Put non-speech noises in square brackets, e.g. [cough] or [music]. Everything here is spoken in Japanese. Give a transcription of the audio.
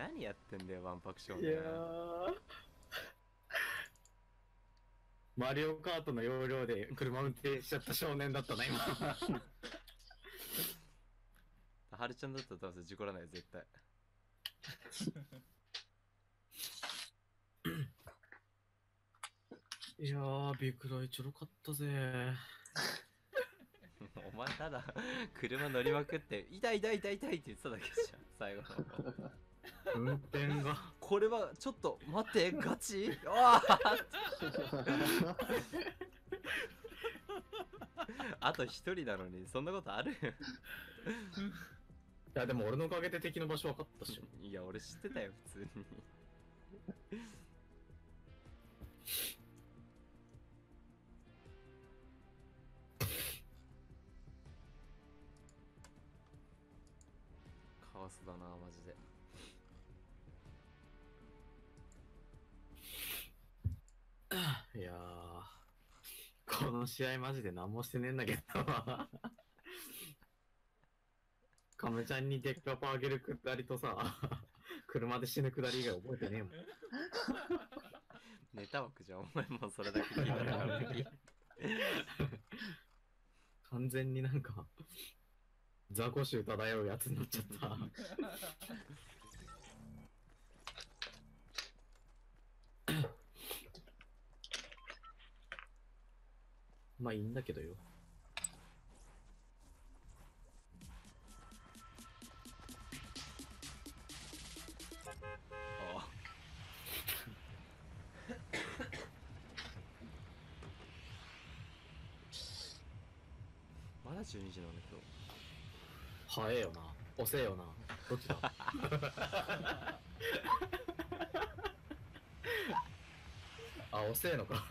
何やってんだよワンパク少い年やー。マリオカートの要領で車運転しちゃった少年だったな、今。[laughs] はるちゃんだったら多分事故らないよ絶対 [laughs] いやー、ビクライちょろかったぜ。[laughs] お前ただ車乗りまくって痛い痛い痛い痛いって言ってただけじゃん最後の方運転が。これはちょっと待ってガチ？[laughs] あああと一人なのにそんなことある？いや、でも俺のおかげで敵の場所分かったっしょ。いや俺知ってたよ普通に。カオスだなマジでこの試合マジで何もしてねえんだけど。カメちゃんにデッカパあげるくだりとさ、車で死ぬくだり以外覚えてねえもん。ネタ枠じゃんお前もうそれだけ聞いたら完全になんか、雑魚臭漂うやつになっちゃった。まあいいんだけどよ。ああまだ12時なの今日早えよな。遅えよな。どっちだ？[laughs] あ、遅えのか。